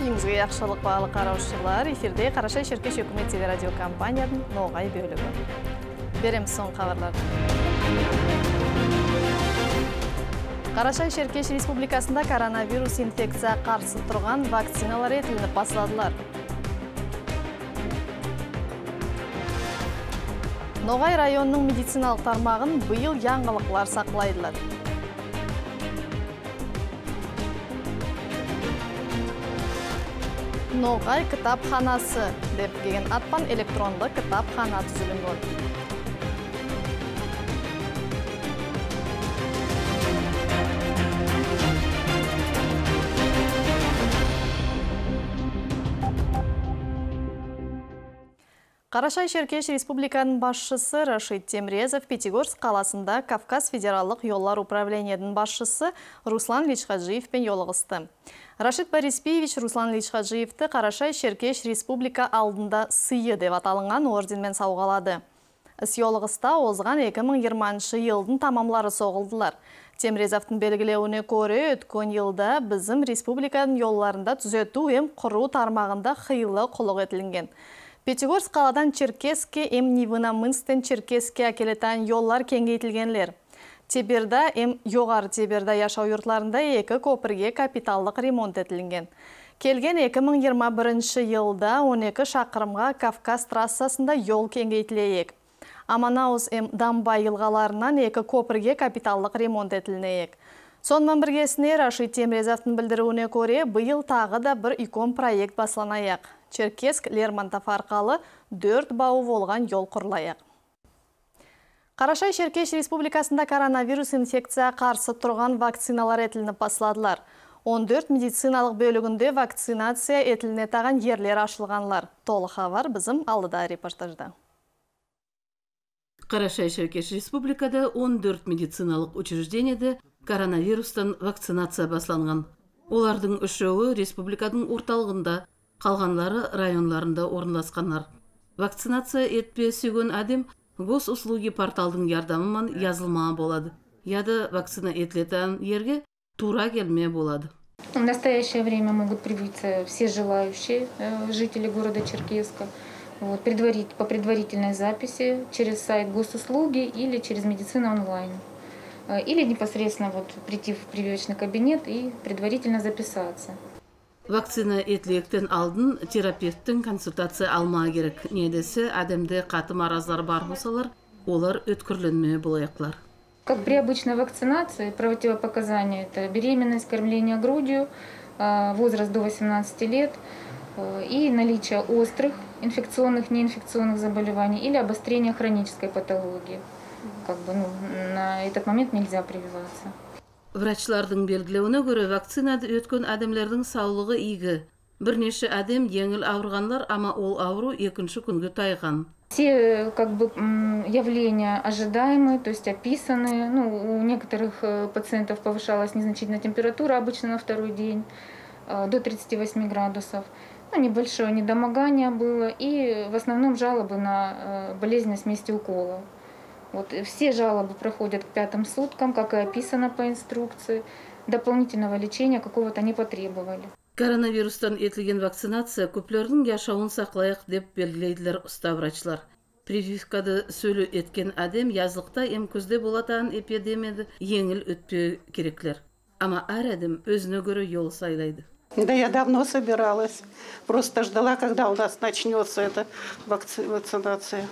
үйіңізге яқшылық бағалы қараушылар эфирде қарашай шеркеш өкімет теле радио компанияның ноғай бөлігі. Береміз соң хабарларды. Қарашай шеркеш республикасында коронавирус инфекция қарсы тұрған вакциналар етілініп басладылар ноғай районының медициналық тармағын бұйыл яңғылықлар сақлайдылар. Ноғай кітапханасы деп келген атпан электронды кітапхана түзілінген Қарашай Шеркеш Республиканың басшысы Рашид Темрезов Пятигорск қаласында Кавказ федералдық yollar управлениедің басшысы Руслан Личхаджиевпен жолығысты. Рашид Бориспиевич Руслан Личхаджиевті Қарашай Шеркеш Республика алдында сыйы деп аталынған орденмен сауғалады. Іс yolығыста озған 2020 елдің тамамлары соғылдылар. Темрезовтың белгілеуіне көре өткен елді біздің республиканың yollarында түзету ем құру тармағында қиылы құлық етілінген. Пятигорск қаладан Черкеске, эм Нивына Мынстен Черкеске әкелетен yollar кеңейтілгенлер. Теберда, эм Йоғар Теберда яшау юртларында екі көпірге капиталдық ремонт етілінген. Келген 2021 елда 12 шақырымға Кавказ трассасында yol кеңейтілейек. Аманауыз эм Дамбай елғаларынан екі көпірге капиталдық ремонт етілінейек. Сонымен біргесіне Рашид Темрезовтың білдіруіне көре, бұйыл тағы да бір икон проект басланаяқ. Черкеск Лермонтов арқалы 4 бауы болған ел құрлайық. Қарашай Шеркеш Республикасында коронавирус инфекция қарсы тұрған вакциналар етілініп басладылар. 14 медициналық бөлігінде вакцинация етіліне таған ерлер ашылғанлар. Толы хабар біздің алдыда репортажда. Қарашай Шеркеш Республикада 14 медициналық учреждениеде коронавирустан вакцинация басланған. Олардың үшеуі республикадың орталығында, қалғанлары районларында орналасқанлар. Вакцинация етпе сүйген әдем услуги порталдың ярдамымен язылма болады. Яды вакцина етілетін ерге тура келме болады. В настоящее время могут привиться все желающие э, жители города Черкеска вот, предварить, по предварительной записи через сайт госуслуги или через медицина онлайн. Э, или непосредственно вот прийти в прививочный кабинет и предварительно записаться. Вакцина етлектен алдын терапевттің консультация алма керек. Недесі әдемде қаты маразлар бар болсалар, олар өткірленме болаяқлар. Как при обычной вакцинации, противопоказания – это беременность, кормление грудью, э, возраст до 18 лет э, и наличие острых инфекционных, неинфекционных заболеваний или обострение хронической патологии. Как бы, ну, на этот момент нельзя прививаться. Врачлардың белгілеуіне көре вакцинада өткен әдемлердің саулығы игі. Бірнеше әдем еңіл ауырғанлар, ама ол ауру екінші күнге тайған. Все как бы явления ожидаемые, то есть описаны. Ну, у некоторых э, пациентов повышалась незначительная температура, обычно на второй день, э, до 38 градусов. Ну, небольшое недомогание было и в основном жалобы на э, болезненность вместе укола. Вот все жалобы проходят к пятым суткам, как и описано по инструкции. Дополнительного лечения какого-то не потребовали. Коронавирустан етілген вакцинация көплердің яшауын сақлайық деп белгілейділер ұста врачлар. Прививкады сөйлі еткен әдем язлықта ем көзде болатан эпидемияды еңіл өтпе кереклер. Ама әр әдем өзіне көрі ел сайлайды. Да я давно собиралась. Просто ждала, когда у нас начнется эта вакцинация.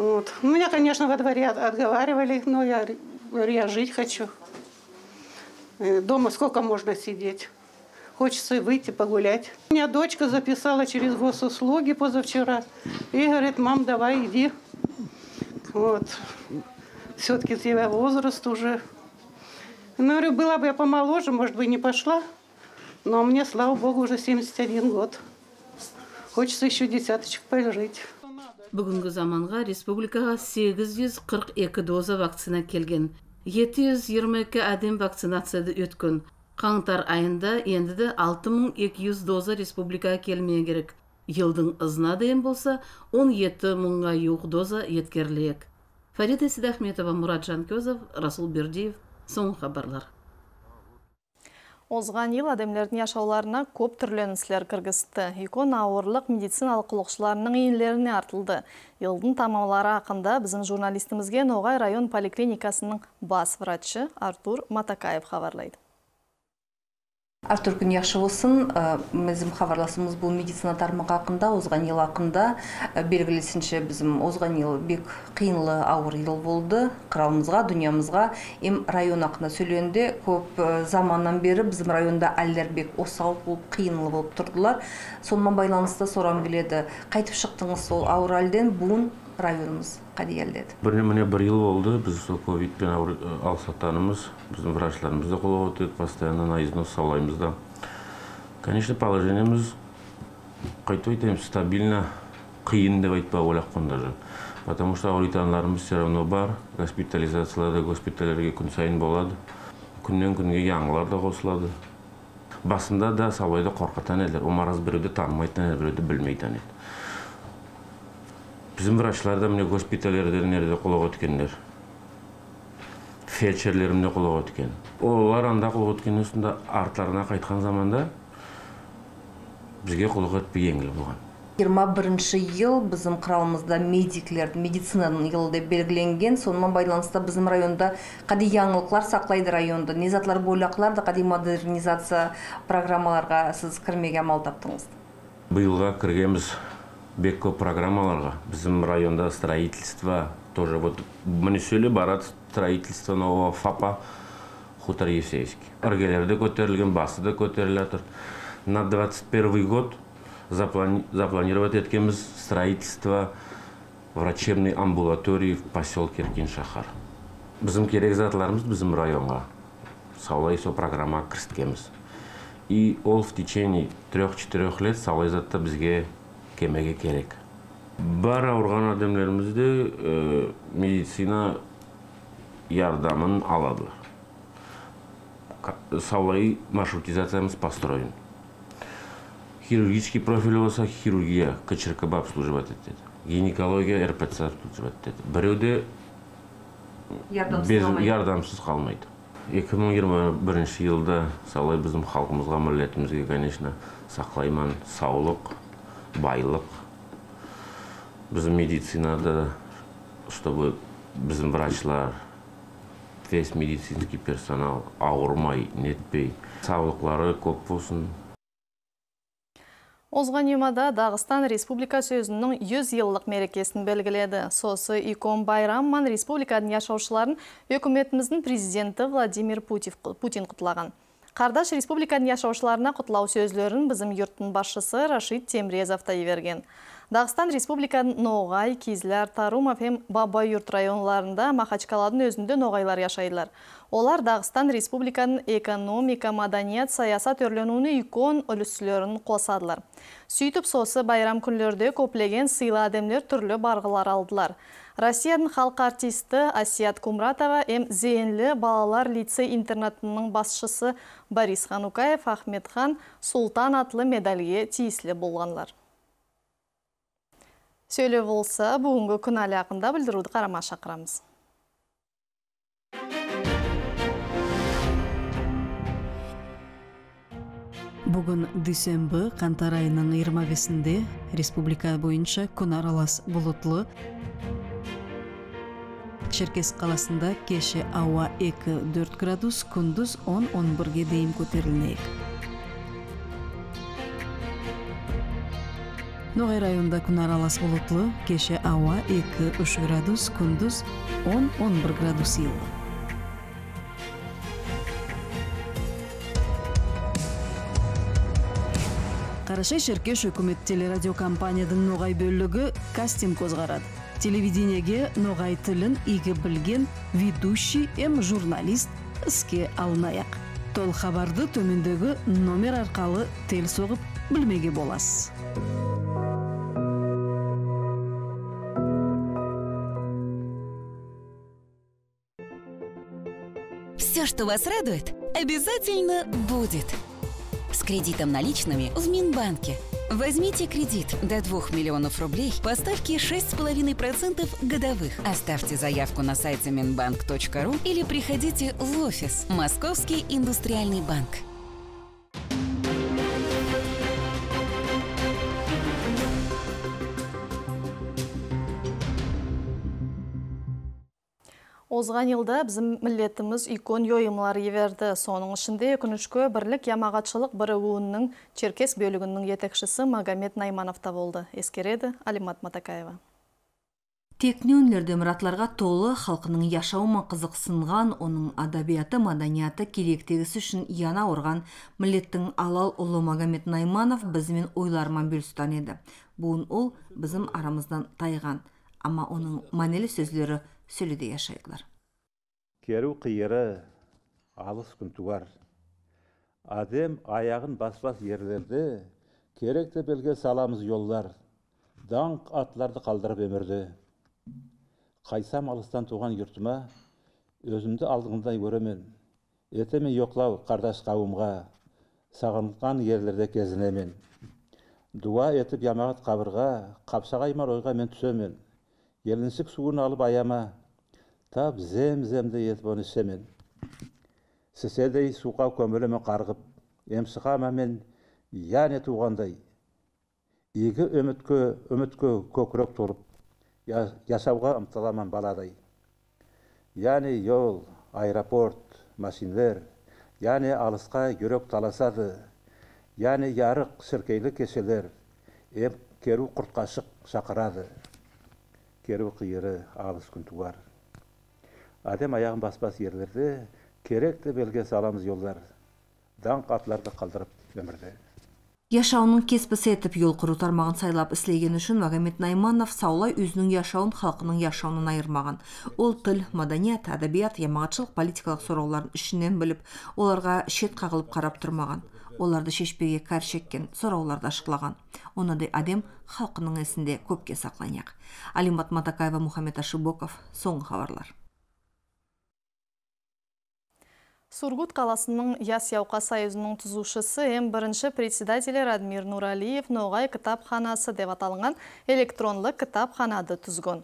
Вот. Меня, конечно, во дворе отговаривали, но я, я жить хочу. Э, дома сколько можно сидеть? Хочется выйти погулять. У меня дочка записала через госуслуги позавчера. И говорит, мам, давай иди. Вот. Все-таки тебя возраст уже. Ну, говорю, была бы я помоложе, может быть, не пошла. Но мне, слава богу, уже 71 год. Хочется еще десяточек пожить. Бүгінгі заманға республикаға 842 доза вакцина келген. 722 әдем вакцинацияды өткен. Қаңтар айында енді де 6200 доза республикаға келмей керек. Елдің ызына дейін болса, 17 мұңға юқ доза еткерлейік. Фарида Сидахметова, Мурат Жанкезов, Расул Бердиев, соң хабарлар. Озған ел адамлардың яшауларына көп түрленіслер кіргісті. Икон ауырлық медициналық құлықшыларының иінлеріне артылды. Елдің тамамлары ақында біздің журналистімізге Ноғай район поликлиникасының бас врачы Артур Матакаев хабарлайды. Артур күн яхшы болсын біздің хабарласымыз бұл медицина тармағы ақында озған ел ақында. Белгілесінше біздің озған ел бек қиынлы ауыр ел болды. Қыралымызға дүниямызға эм район ақында сөйленде көп заманнан бері біздің районда әлдер бек осал болып қиынлы болып тұрдылар. Сонымен байланысты сұрағым келеді. Қайтып шықтыңыз сол ауыр әлден. Бүгін районымыз қади келдеді бір міне бір жыл болды біз сол ковидпен алысатқанымыз біздің врачтарымыз да қолға өтеді постоянно на износ саулаймыз да конечно положениеміз қайтып айтайын стабильно қиын деп айтпауға ойлақпын даже потому что ауыритандарымыз все равно бар. Госпитализацияларда госпитальдерге күн сайын болады күннен күнге яңылар да қосылады басында да сабайды қорқытан еді омараз біреуді танымайтын еді біреуді білмейтін еді біздің врачтар да міне госпитальдерде нереде қолға өткендер фельдшерлерім де қолға өткен олар анда қолға өткеннен сонда арттарына қайтқан заманда бізге қолға өтпей еңгілі болған жиырма бірінші ел біздің құралымызда медиклер медицинаның жылы деп белгіленген сонымен байланысты біздің районда қади яңылықлар сақлайды районды незатлар бойлақлар да қади модернизация программаларға сіз кірмеге амал таптыңыз биылға кіргенбіз бек көп программаларға. Біздің районда строительство тоже вот сөйле барады строительство нового фапа хутор евсеевский іргелері көтерілген басы да көтеріліп на 21 год запланировать еткенбіз строительство врачебной амбулатории в поселке еркин шахар біздің керек затларымыз біздің районға. Солай сол программаға кіріскенбіз и ол в течение трех-четырех лет солай затта бізге кемеге керек. Бар ауырған адамдарымызды ә, медицина ярдамын аладылар солай маршрутизациямыз построен хирургический профиль болса хирургия кчркб обслуживать етеді. Гинекология рпц обслуживать етеді. Біреуде без ярдамсыз қалмайды. 2021 жылда солай біздің халқымызға милләтімізге конечно сақлайман саулық. Байлық біздің медицинада чтобы біздің врачлар весь медицинский персонал ауырмай нетпей саулықлары көп болсын Озған Юмада Дағыстан Республикасы өзінің 100 еллық мерекесін белгіледі. Сосы Икон Байрамман республиканың яшаушыларын өкіметіміздің президенті Владимир Путин құтылаған. Қардаш республиканың яшаушыларына құтлау сөзлерін біздің юрттың басшысы Рашид Темрезов берген. Дағыстан республиканың Ноғай, Кизлер, Тарумов һәм Бабай юрт районларында Махачкаладың өзінде ноғайлар яшайлар. Олар Дағыстан республиканың экономика, маданият, саясат өрленуіні икон үліслерін қосадылар. Сөйтіп сосы байрам күнлерде көплеген сыйлы адамлер түрлі барғылар алдылар. Россияның халық артисті Асият Кумратова әм зейінлі балалар лицей интернатының басшысы Борис Ханукаев Ахметхан Султан атлы медальге тиесілі болғанлар. Сөйле болса, бүгінгі күн әлі ақында білдіруді қарама шақырамыз. Бүгін дүйсенбі қаңтар айының 25-інде республика бойынша күн аралас бұлытлы черкес қаласында кеше ауа 2-4 градус күндіз 10-11-ге дейін көтерілмек ноғай районында күн аралас бұлытлы кеше ауа 2-3 градус күндіз 10-11 градус ел қарашай шеркеш өкімет телерадиокомпанияның ноғай бөлігі кастинг қозғарады телевидениеге ноғай тілін игі білген ведущий эм журналист іске алынайық тол хабарды төмендегі номер арқалы тел соғып білмеге боласыз Все, что вас радует, обязательно будет. С кредитом наличными в Минбанке – Возьмите кредит до 2 миллионов рублей по ставке 6,5% годовых. Оставьте заявку на сайте minbank.ru или приходите в офис Московский индустриальный банк. Озған жылда біздің милletimiz икон йойымлар еверді. Соның ішінде өкінішкө бірлік ямағатшылық бірігуінің Черкес бөлігінің етекшісі Магомед Наймановта болды. Ескереді Алимат Матакаева. Текне өнлерде мұратларға толы халқының яшауыма қызықсынған, оның адабияты, маданияты керектегісі үшін яна орған милеттің алал ұлы Магомед Найманов бізімен ойларман бөлістан еді. Бұын ол бізім арамыздан тайған, ама оның манелі сөзлері сөйледе яшайдылар. Керу қиыры алыс күн туар. Адем аяғын баспас ерлерді, керекті белге саламыз жоллар, даңқ атларды қалдырып өмірді. Қайсам алыстан туған юртыма өзімді алдыңдай көремен етеме йоқлау қардаш қауымға сағынған ерлерде кезінемен дуа етіп ямағат қабырға қапсағаймар ойға мен түсемен елінсік суын алып аяма тап зем земді етіп оны ішемен сіседей суға көміліме қарғып емсіқама мен яне туғандай игі үмітке үмітке көкірек толып ясауға ұмтыламын баладай яғни жол аэропорт машинелер яғни алысқа жүрек таласады яғни ярық шіркейлі кешелер ем керу құртқашық шақырады керу қиыры алыс күн туар адем аяғын баспас ерлерде керекті белге саламыз жолдар даңқ атларды қалдырып өмірде Яшауының кеспісі етіп ел құру тармағын сайлап іслеген үшін Магомед Найманов саулай өзінің яшауын халқының яшауынан айырмаған. Ол тіл, маданият, әдебият, ямағатшылық политикалық сұрауларын ішінен біліп, оларға шет қағылып қарап тұрмаған. Оларды шешпеге кәр шеккен сұрауларды ашықлаған. Онадай адем халқының есінде көпке сақланияқ. Алимат Матакаева, Мухаммед Ашибоков, соңғы хабарлар. Сургут қаласының Яс Яуқа Союзының тұзушысы әм бірінші председателі Радмир Нуралиев Ноғай кітапханасы деп аталынған электронлы кітапханады түзгін.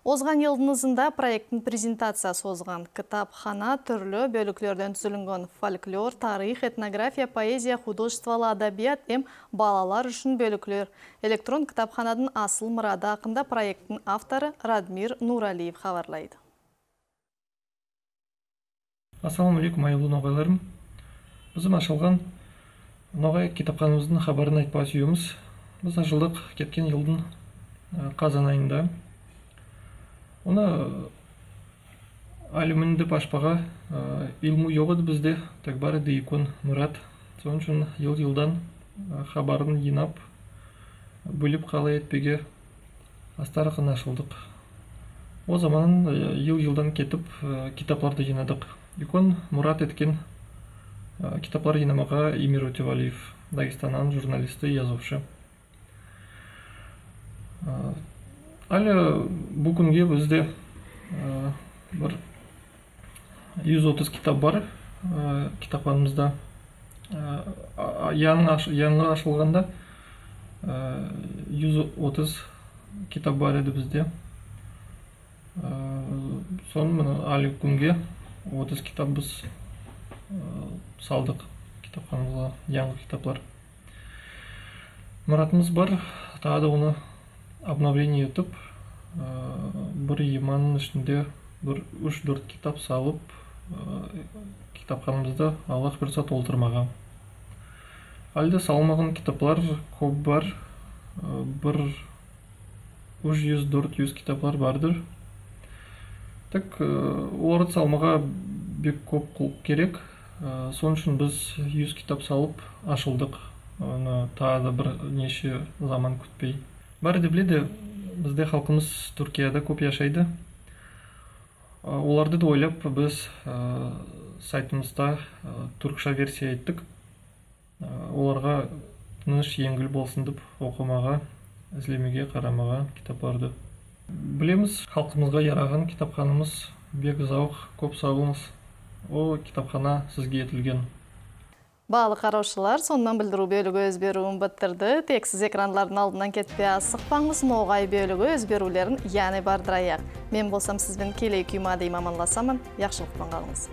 Озған елдіңізінде проекттің презентациясы озған. Кітапхана түрлі бөліклерден түзілінген фольклор, тарих, этнография, поэзия, художестволы адабият әм балалар үшін бөліклер. Электрон кітапханадың асыл мұрады ақында проекттің авторы Радмир Нуралиев хабарлайды ассалаумағалейкум айлы ноғайларым. Біздің ашылған ноғай кітапханамыздың хабарын айтпай сүйеміз біз ашылдық кеткен жылдың қазан айында. Оны әлі деп ашпаға илму бізде. Так бар мұрат. Соның үшін ел жылдан хабарын жинап бөліп қалай етпеге астарқын ашылдық. О заман ел жылдан кетіп кітапларды жинадық Икон мұрат еткен кітаплар жинамаға Эмир Өтевалиев, Дагестаннан журналисті, жазушы. Әлі бұл күнге бізде бір 130 кітап бар кітапханымызда. Яңы ашылғанда 130 кітап бар еді бізде. Соны әлі күнге отыз кітап біз салдық кітапханамызға жаңғы кітаплар мұратымыз бар. Тағы да оны обновление етіп бір иманның ішінде бір үш төрт кітап салып кітапханамызды аллах бұйырса толтырмаған. Әлде салмаған кітаплар көп бар? Бір үш жүз төрт жүз кітаплар бардыр так оларды салмаға бек көп қылып керек. Сол үшін біз жүз кітап салып ашылдық. Оны тағы да бір неше заман күтпей. Бәрі де біледі бізде халқымыз түркияда көп яшайды. Оларды да ойлап біз сайтымызда түркша версия айттық. Оларға тыныш еңгіл болсын деп оқымаға іздемеге қарамаға кітаптарды білеміз халқымызға яраған кітапханамыз бек зауық көп сау болыңыз ол кітапхана сізге етілген Баалы қараушылар, сондан білдіру бөлігі өз біттірді. Тек сіз экранлардың алдынан кетпей асықпаңыз, ноғай бөлігі өз берулерін яны бардыраяқ. Мен болсам сізбен келей күймады имаманласамын. Яқшылықпен қалыңыз.